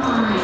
line.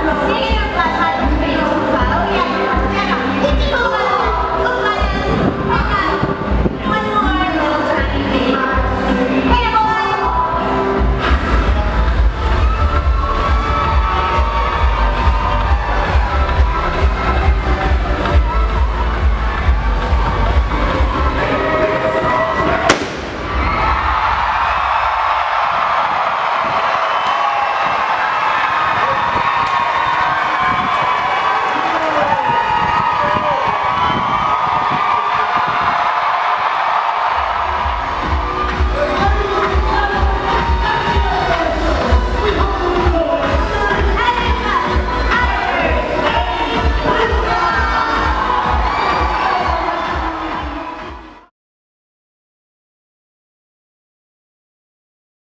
Sim.